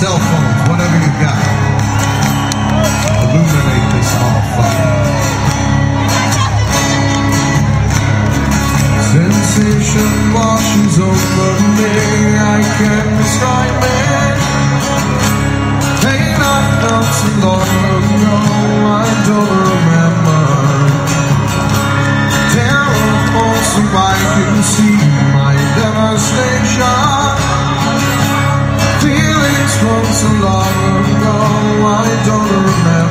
cell phones, whatever you got. Illuminate this motherfucker. Sensation washes over me, I can't describe it. Pain I felt so long ago, I don't remember. Terror so I can see so long ago, I don't remember.